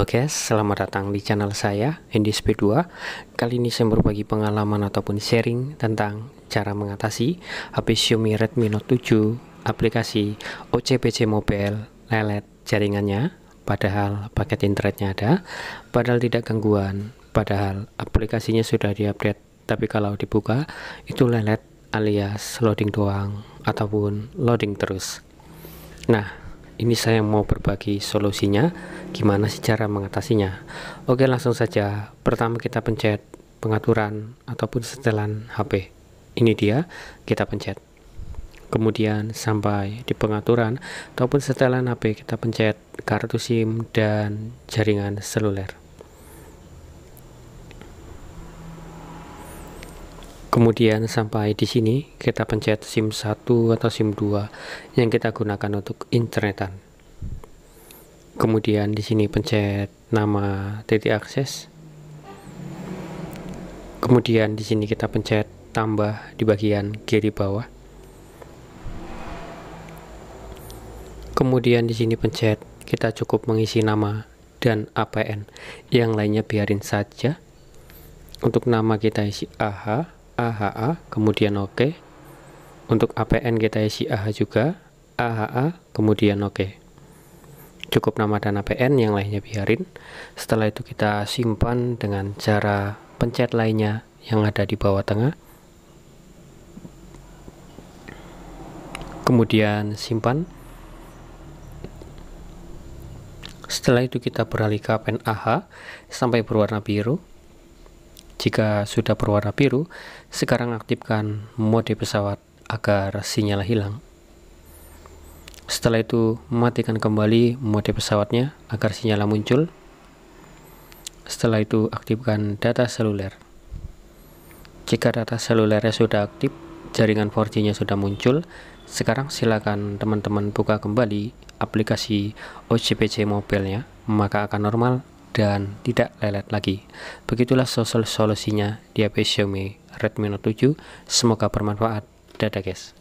Oke, selamat datang di channel saya, Indisp 2 Kali ini saya berbagi pengalaman ataupun sharing tentang cara mengatasi HP Xiaomi Redmi Note 7 aplikasi OCPC Mobile lelet jaringannya padahal paket internetnya ada padahal tidak gangguan padahal aplikasinya sudah diupdate tapi kalau dibuka itu lelet alias loading doang ataupun loading terus. Nah ini saya mau berbagi solusinya gimana sih cara mengatasinya. Oke langsung saja. Pertama kita pencet pengaturan ataupun setelan HP ini dia kita pencet. Kemudian sampai di pengaturan ataupun setelan HP kita pencet kartu SIM dan jaringan seluler kemudian sampai di sini kita pencet SIM 1 atau SIM 2 yang kita gunakan untuk internetan. Kemudian di sini pencet nama titik akses. Kemudian di sini kita pencet tambah di bagian kiri bawah. Kemudian di sini pencet kita cukup mengisi nama dan APN yang lainnya biarin saja. Untuk nama kita isi AH AHA kemudian OK. untuk APN kita isi AH juga. AHA kemudian OK. cukup nama dan APN yang lainnya biarin. Setelah itu kita simpan dengan cara pencet lainnya yang ada di bawah tengah. Kemudian simpan. Setelah itu kita beralih ke APN AH sampai berwarna biru jika sudah berwarna biru, sekarang aktifkan mode pesawat agar sinyal hilang. Setelah itu, matikan kembali mode pesawatnya agar sinyal muncul. Setelah itu, aktifkan data seluler. Jika data selulernya sudah aktif, jaringan 4G-nya sudah muncul, sekarang silakan teman-teman buka kembali aplikasi OCPC mobilnya, maka akan normal dan tidak lelet lagi. Begitulah solusinya di HP Xiaomi Redmi Note 7. Semoga bermanfaat. Dadah guys.